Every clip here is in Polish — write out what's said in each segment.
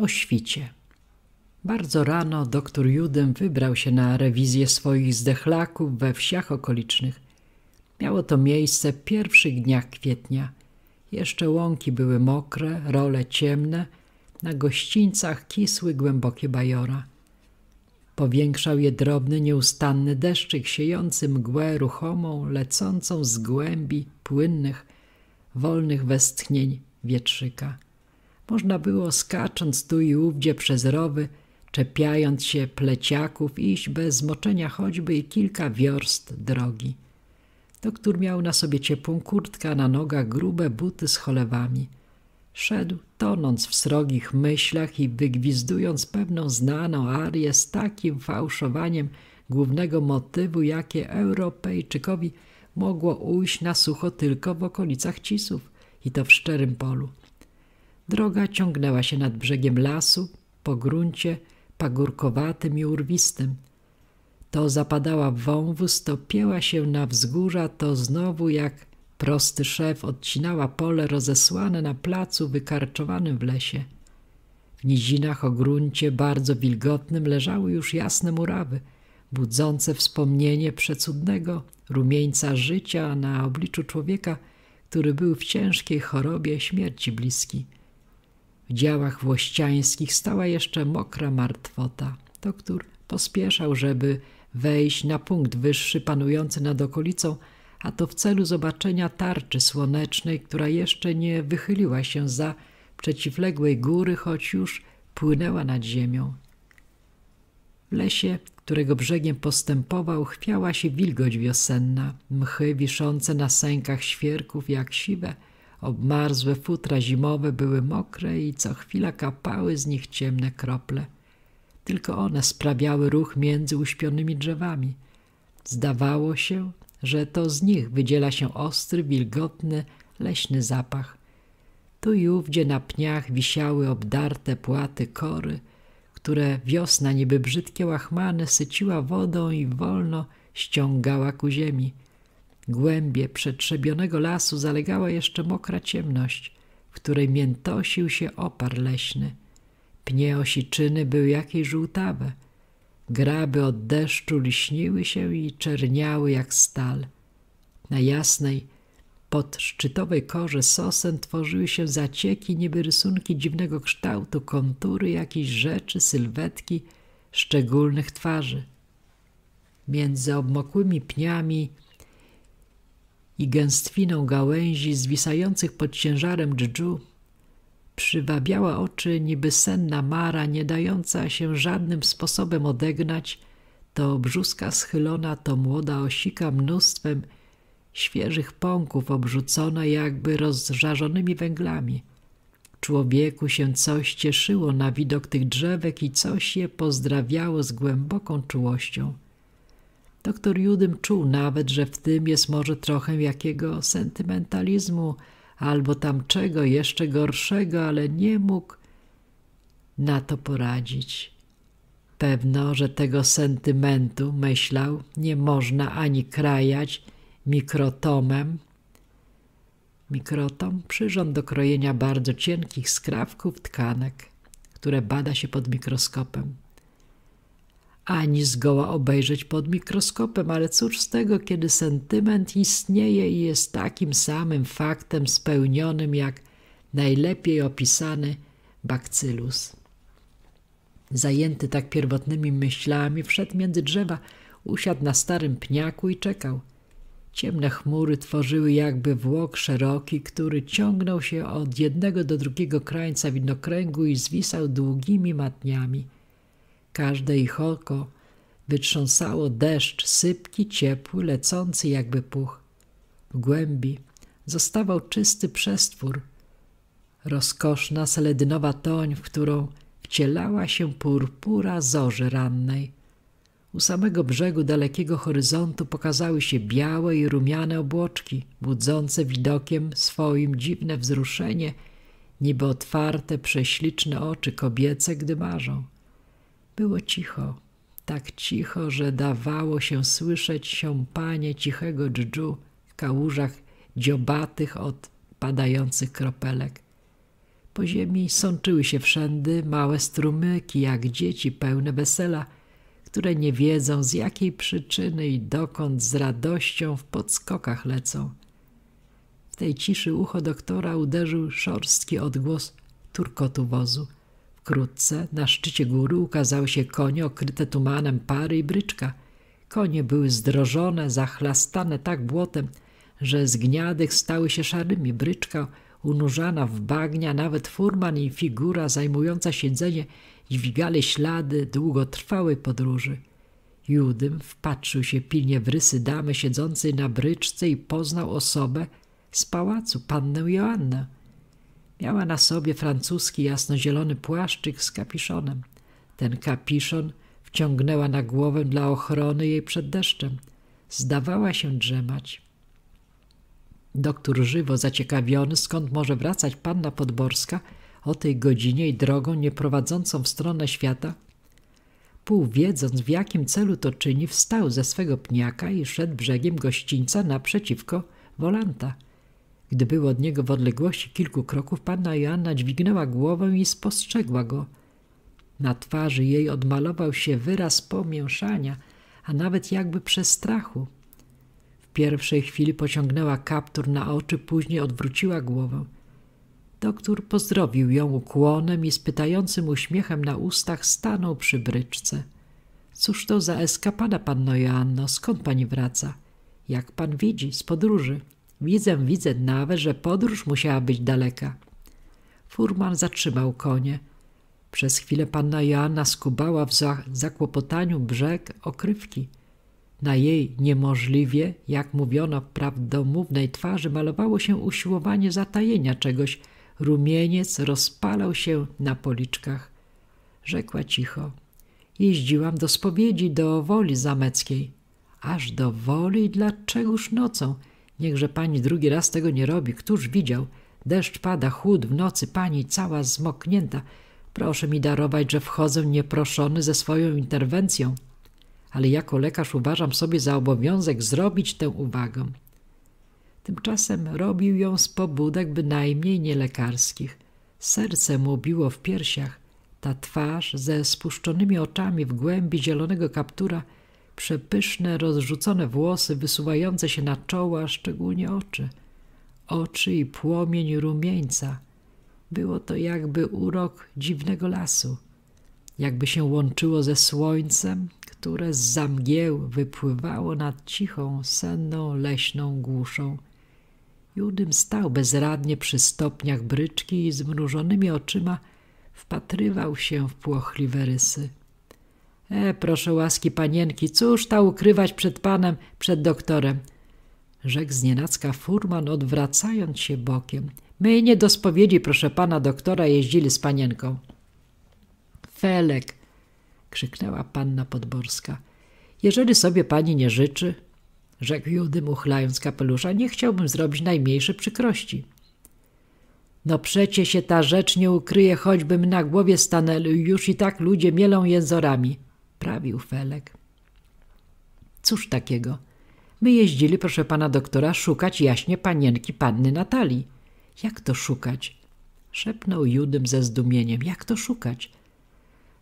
o świcie. Bardzo rano doktor Judym wybrał się na rewizję swoich zdechlaków we wsiach okolicznych. Miało to miejsce w pierwszych dniach kwietnia. Jeszcze łąki były mokre, role ciemne, na gościńcach kisły głębokie bajora. Powiększał je drobny, nieustanny deszczyk, siejący mgłę ruchomą, lecącą z głębi płynnych, wolnych westchnień wietrzyka. Można było, skacząc tu i ówdzie przez rowy, czepiając się pleciaków, iść bez zmoczenia choćby i kilka wiorst drogi. Doktor miał na sobie ciepłą kurtkę, na nogach grube buty z cholewami. Szedł, tonąc w srogich myślach i wygwizdując pewną znaną arię z takim fałszowaniem głównego motywu, jakie Europejczykowi mogło ujść na sucho tylko w okolicach Cisów i to w szczerym polu. Droga ciągnęła się nad brzegiem lasu, po gruncie pagórkowatym i urwistym. To zapadała w wąwóz, to się na wzgórza, to znowu jak prosty szef odcinała pole rozesłane na placu wykarczowanym w lesie. W nizinach o gruncie bardzo wilgotnym leżały już jasne murawy, budzące wspomnienie przecudnego rumieńca życia na obliczu człowieka, który był w ciężkiej chorobie śmierci bliski. W działach włościańskich stała jeszcze mokra martwota. Doktor pospieszał, żeby wejść na punkt wyższy panujący nad okolicą, a to w celu zobaczenia tarczy słonecznej, która jeszcze nie wychyliła się za przeciwległej góry, choć już płynęła nad ziemią. W lesie, którego brzegiem postępował, chwiała się wilgoć wiosenna, mchy wiszące na sękach świerków jak siwe, obmarzłe futra zimowe były mokre i co chwila kapały z nich ciemne krople. Tylko one sprawiały ruch między uśpionymi drzewami. Zdawało się, że to z nich wydziela się ostry, wilgotny, leśny zapach. Tu i ówdzie na pniach wisiały obdarte płaty kory, które wiosna niby brzydkie łachmane syciła wodą i wolno ściągała ku ziemi. Głębie przetrzebionego lasu zalegała jeszcze mokra ciemność, w której miętosił się opar leśny. Pnie osiczyny były jakieś żółtawe. Graby od deszczu liśniły się i czerniały jak stal. Na jasnej, pod szczytowej korze sosen tworzyły się zacieki, niby rysunki dziwnego kształtu, kontury jakiejś rzeczy, sylwetki szczególnych twarzy. Między obmokłymi pniami i gęstwiną gałęzi zwisających pod ciężarem dżdżu przywabiała oczy niby senna mara, nie dająca się żadnym sposobem odegnać, to brzuska schylona, to młoda osika mnóstwem świeżych pąków obrzucona jakby rozżarzonymi węglami. Człowieku się coś cieszyło na widok tych drzewek i coś je pozdrawiało z głęboką czułością. Doktor Judym czuł nawet, że w tym jest może trochę jakiego sentymentalizmu albo tam czego jeszcze gorszego, ale nie mógł na to poradzić. Pewno, że tego sentymentu, myślał, nie można ani krajać mikrotomem. Mikrotom przyrząd do krojenia bardzo cienkich skrawków tkanek, które bada się pod mikroskopem ani zgoła obejrzeć pod mikroskopem, ale cóż z tego, kiedy sentyment istnieje i jest takim samym faktem spełnionym jak najlepiej opisany bakcylus. Zajęty tak pierwotnymi myślami, wszedł między drzewa, usiadł na starym pniaku i czekał. Ciemne chmury tworzyły jakby włok szeroki, który ciągnął się od jednego do drugiego krańca widnokręgu i zwisał długimi matniami – Każde ich oko wytrząsało deszcz, sypki, ciepły, lecący jakby puch. W głębi zostawał czysty przestwór, rozkoszna seledynowa toń, w którą wcielała się purpura zorzy rannej. U samego brzegu dalekiego horyzontu pokazały się białe i rumiane obłoczki, budzące widokiem swoim dziwne wzruszenie, niby otwarte, prześliczne oczy kobiece, gdy marzą. Było cicho, tak cicho, że dawało się słyszeć siąpanie cichego dżdżu w kałużach dziobatych od padających kropelek. Po ziemi sączyły się wszędy małe strumyki, jak dzieci pełne wesela, które nie wiedzą z jakiej przyczyny i dokąd z radością w podskokach lecą. W tej ciszy ucho doktora uderzył szorstki odgłos turkotu wozu. Wkrótce na szczycie góry ukazały się konie okryte tumanem pary i bryczka. Konie były zdrożone, zachlastane tak błotem, że z gniadych stały się szarymi. Bryczka unurzana w bagnia, nawet furman i figura zajmująca siedzenie dźwigali ślady długotrwałej podróży. Judym wpatrzył się pilnie w rysy damy siedzącej na bryczce i poznał osobę z pałacu, pannę Joannę. Miała na sobie francuski jasnozielony płaszczyk z kapiszonem. Ten kapiszon wciągnęła na głowę dla ochrony jej przed deszczem. Zdawała się drzemać. Doktor żywo zaciekawiony, skąd może wracać panna Podborska o tej godzinie i drogą nieprowadzącą w stronę świata, pół wiedząc w jakim celu to czyni, wstał ze swego pniaka i szedł brzegiem gościńca naprzeciwko Wolanta. Gdy był od niego w odległości kilku kroków, panna Joanna dźwignęła głowę i spostrzegła go. Na twarzy jej odmalował się wyraz pomięszania, a nawet jakby przestrachu. W pierwszej chwili pociągnęła kaptur na oczy, później odwróciła głowę. Doktor pozdrowił ją ukłonem i z pytającym uśmiechem na ustach stanął przy bryczce. Cóż to za eskapada, panno Joanno? Skąd pani wraca? Jak pan widzi, z podróży. Widzę, widzę nawet, że podróż musiała być daleka. Furman zatrzymał konie. Przez chwilę panna Joanna skubała w zakłopotaniu brzeg okrywki. Na jej niemożliwie, jak mówiono, prawdomównej twarzy malowało się usiłowanie zatajenia czegoś. Rumieniec rozpalał się na policzkach. Rzekła cicho. Jeździłam do spowiedzi do woli zameckiej. Aż do woli? Dlaczegoż nocą? Niechże pani drugi raz tego nie robi. Któż widział? Deszcz pada, chłód w nocy, pani cała zmoknięta. Proszę mi darować, że wchodzę nieproszony ze swoją interwencją. Ale jako lekarz uważam sobie za obowiązek zrobić tę uwagę. Tymczasem robił ją z pobudek bynajmniej nielekarskich. Serce mu biło w piersiach. Ta twarz ze spuszczonymi oczami w głębi zielonego kaptura – przepyszne, rozrzucone włosy wysuwające się na czoła, szczególnie oczy. Oczy i płomień rumieńca. Było to jakby urok dziwnego lasu. Jakby się łączyło ze słońcem, które z zamgieł wypływało nad cichą, senną, leśną głuszą. Judym stał bezradnie przy stopniach bryczki i zmrużonymi oczyma wpatrywał się w płochliwe rysy. E, proszę łaski panienki, cóż ta ukrywać przed panem, przed doktorem? Rzekł znienacka furman, odwracając się bokiem. My nie do spowiedzi, proszę pana doktora, jeździli z panienką. Felek, krzyknęła panna Podborska. Jeżeli sobie pani nie życzy, rzekł Judym, uchlając kapelusza, nie chciałbym zrobić najmniejszej przykrości. No przecie się ta rzecz nie ukryje, choćbym na głowie stanęli, już i tak ludzie mielą jęzorami prawił Felek. Cóż takiego? My jeździli, proszę pana doktora, szukać jaśnie panienki panny Natalii. Jak to szukać? Szepnął Judym ze zdumieniem. Jak to szukać?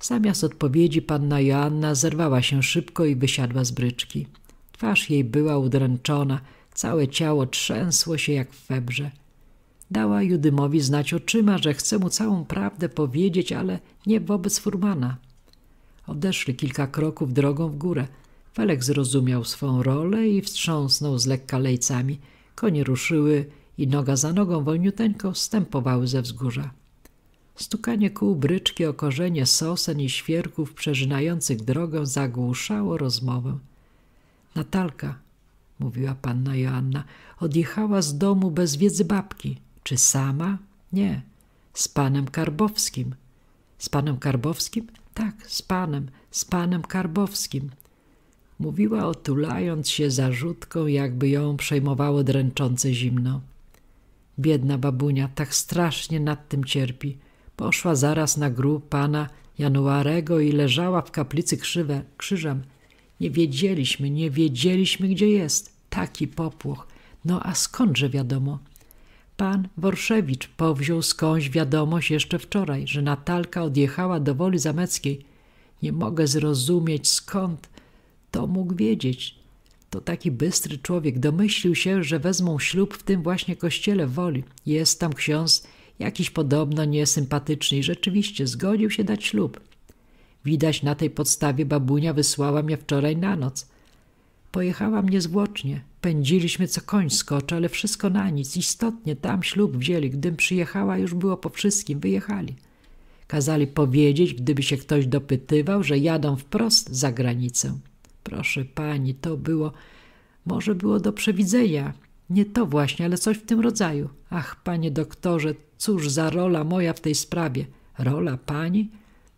Zamiast odpowiedzi panna Joanna zerwała się szybko i wysiadła z bryczki. Twarz jej była udręczona, całe ciało trzęsło się jak w febrze. Dała Judymowi znać oczyma, że chce mu całą prawdę powiedzieć, ale nie wobec furmana. Odeszli kilka kroków drogą w górę. Felek zrozumiał swą rolę i wstrząsnął z lekka lejcami. Konie ruszyły i noga za nogą wolniuteńko stępowały ze wzgórza. Stukanie kół bryczki o korzenie sosen i świerków przeżynających drogę zagłuszało rozmowę. Natalka, mówiła panna Joanna, odjechała z domu bez wiedzy babki. Czy sama? Nie. Z panem Karbowskim. Z panem Karbowskim? Tak, z panem, z panem Karbowskim. Mówiła otulając się zarzutką, jakby ją przejmowało dręczące zimno. Biedna babunia tak strasznie nad tym cierpi. Poszła zaraz na grób pana Januarego i leżała w kaplicy krzywe, krzyżem. Nie wiedzieliśmy, nie wiedzieliśmy, gdzie jest. Taki popłoch. No a skądże wiadomo? Pan Worszewicz powziął skądś wiadomość jeszcze wczoraj, że Natalka odjechała do Woli Zameckiej. Nie mogę zrozumieć skąd to mógł wiedzieć. To taki bystry człowiek domyślił się, że wezmą ślub w tym właśnie kościele Woli. Jest tam ksiądz, jakiś podobno niesympatyczny i rzeczywiście zgodził się dać ślub. Widać na tej podstawie babunia wysłała mnie wczoraj na noc. Pojechałam niezwłocznie. Pędziliśmy co koń skoczy, ale wszystko na nic. Istotnie tam ślub wzięli. Gdym przyjechała, już było po wszystkim. Wyjechali. Kazali powiedzieć, gdyby się ktoś dopytywał, że jadą wprost za granicę. Proszę pani, to było... Może było do przewidzenia. Nie to właśnie, ale coś w tym rodzaju. Ach, panie doktorze, cóż za rola moja w tej sprawie. Rola pani?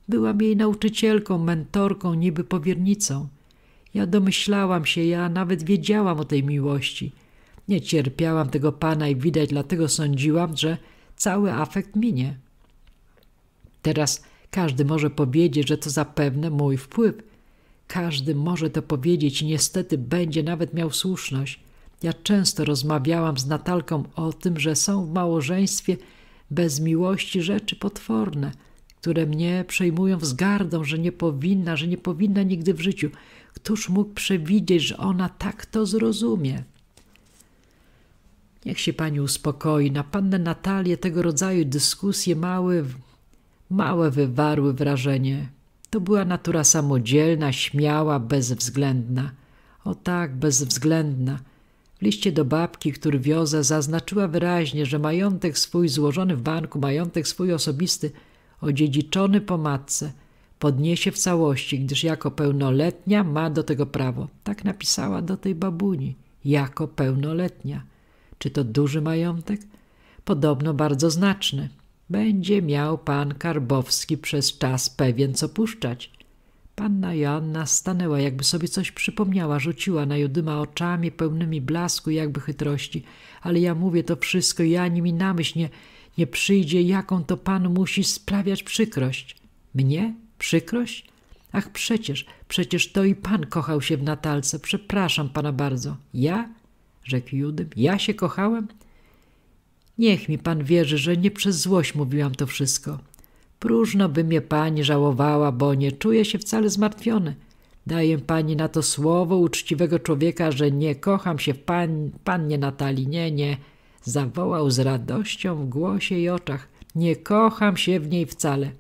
Byłam jej nauczycielką, mentorką, niby powiernicą. Ja domyślałam się, ja nawet wiedziałam o tej miłości. Nie cierpiałam tego pana i widać, dlatego sądziłam, że cały afekt minie. Teraz każdy może powiedzieć, że to zapewne mój wpływ. Każdy może to powiedzieć i niestety będzie nawet miał słuszność. Ja często rozmawiałam z Natalką o tym, że są w małżeństwie bez miłości rzeczy potworne, które mnie przejmują wzgardą, że nie powinna, że nie powinna nigdy w życiu. Któż mógł przewidzieć, że ona tak to zrozumie? Niech się pani uspokoi. Na pannę Natalię tego rodzaju dyskusje małe, małe wywarły wrażenie. To była natura samodzielna, śmiała, bezwzględna. O tak, bezwzględna. W liście do babki, który wiozę, zaznaczyła wyraźnie, że majątek swój złożony w banku, majątek swój osobisty, odziedziczony po matce, podniesie w całości, gdyż jako pełnoletnia ma do tego prawo. Tak napisała do tej babuni. Jako pełnoletnia. Czy to duży majątek? Podobno bardzo znaczny. Będzie miał pan Karbowski przez czas pewien co puszczać. Panna Joanna stanęła, jakby sobie coś przypomniała, rzuciła na Judyma oczami pełnymi blasku jakby chytrości. Ale ja mówię to wszystko i ani mi na myśl nie, nie przyjdzie, jaką to pan musi sprawiać przykrość. Mnie? Przykrość? Ach, przecież, przecież to i pan kochał się w Natalce. Przepraszam pana bardzo. Ja? Rzekł Judym. Ja się kochałem? Niech mi pan wierzy, że nie przez złość mówiłam to wszystko. Próżno by mnie pani żałowała, bo nie czuję się wcale zmartwiony. Daję pani na to słowo uczciwego człowieka, że nie kocham się w pan, pannie Natalii. Nie, nie. Zawołał z radością w głosie i oczach. Nie kocham się w niej wcale.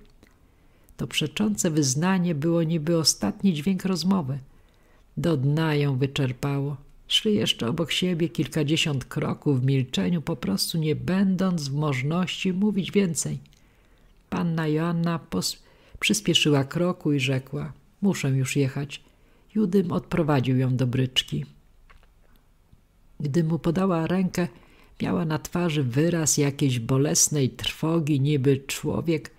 To przeczące wyznanie było niby ostatni dźwięk rozmowy. Do dna ją wyczerpało. Szli jeszcze obok siebie kilkadziesiąt kroków w milczeniu, po prostu nie będąc w możności mówić więcej. Panna Joanna przyspieszyła kroku i rzekła: Muszę już jechać. Judym odprowadził ją do bryczki. Gdy mu podała rękę, miała na twarzy wyraz jakiejś bolesnej trwogi, niby człowiek,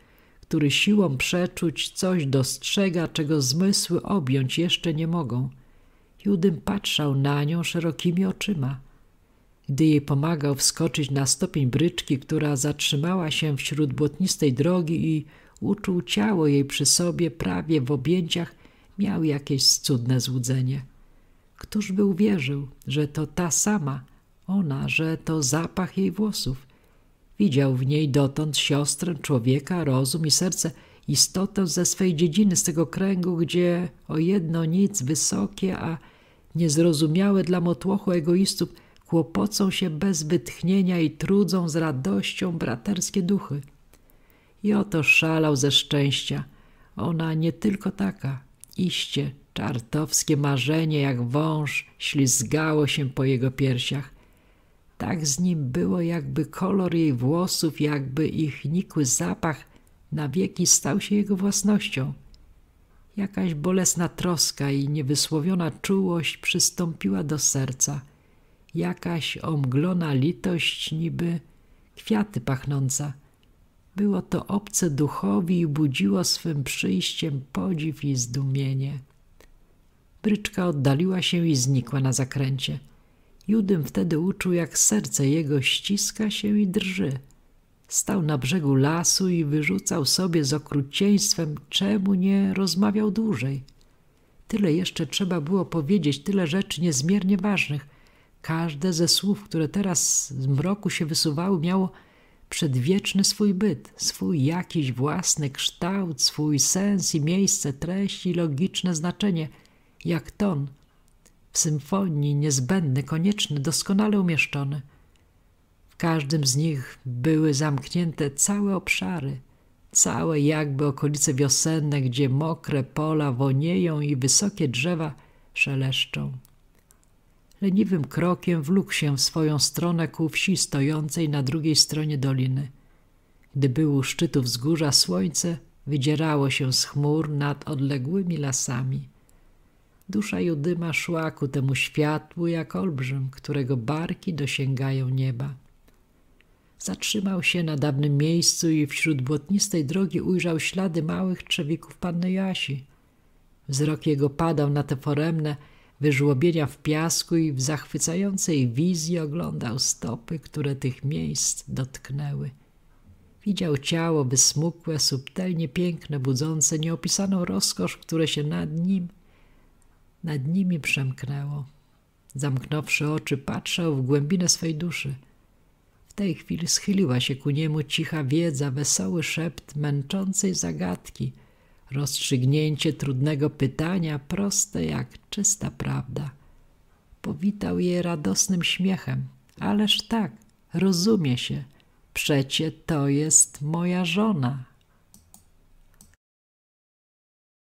który siłą przeczuć coś dostrzega, czego zmysły objąć jeszcze nie mogą. Judym patrzał na nią szerokimi oczyma. Gdy jej pomagał wskoczyć na stopień bryczki, która zatrzymała się wśród błotnistej drogi i uczuł ciało jej przy sobie prawie w objęciach, miał jakieś cudne złudzenie. Któż by uwierzył, że to ta sama, ona, że to zapach jej włosów? Widział w niej dotąd siostrę człowieka, rozum i serce, istotę ze swej dziedziny, z tego kręgu, gdzie o jedno nic wysokie, a niezrozumiałe dla motłochu egoistów kłopocą się bez wytchnienia i trudzą z radością braterskie duchy. I oto szalał ze szczęścia. Ona nie tylko taka, iście czartowskie marzenie jak wąż ślizgało się po jego piersiach. Tak z nim było, jakby kolor jej włosów, jakby ich nikły zapach na wieki stał się jego własnością. Jakaś bolesna troska i niewysłowiona czułość przystąpiła do serca. Jakaś omglona litość, niby kwiaty pachnąca. Było to obce duchowi i budziło swym przyjściem podziw i zdumienie. Bryczka oddaliła się i znikła na zakręcie. Judym wtedy uczuł, jak serce jego ściska się i drży. Stał na brzegu lasu i wyrzucał sobie z okrucieństwem, czemu nie rozmawiał dłużej. Tyle jeszcze trzeba było powiedzieć, tyle rzeczy niezmiernie ważnych. Każde ze słów, które teraz z mroku się wysuwały, miało przedwieczny swój byt, swój jakiś własny kształt, swój sens i miejsce, treść i logiczne znaczenie, jak ton symfonii niezbędny, konieczny, doskonale umieszczony. W każdym z nich były zamknięte całe obszary, całe jakby okolice wiosenne, gdzie mokre pola wonieją i wysokie drzewa szeleszczą. Leniwym krokiem wlókł się w swoją stronę ku wsi stojącej na drugiej stronie doliny. Gdy był u szczytu wzgórza, słońce wydzierało się z chmur nad odległymi lasami. Dusza Judyma szła ku temu światłu jak olbrzym, którego barki dosięgają nieba. Zatrzymał się na dawnym miejscu i wśród błotnistej drogi ujrzał ślady małych trzewików panny Joasi. Wzrok jego padał na te foremne wyżłobienia w piasku i w zachwycającej wizji oglądał stopy, które tych miejsc dotknęły. Widział ciało wysmukłe, subtelnie piękne, budzące nieopisaną rozkosz, które się nad nim, nad nimi przemknęło. Zamknąwszy oczy, patrzał w głębinę swej duszy. W tej chwili schyliła się ku niemu cicha wiedza, wesoły szept męczącej zagadki – rozstrzygnięcie trudnego pytania, proste jak czysta prawda. Powitał je radosnym śmiechem. Ależ tak, rozumie się, przecie to jest moja żona.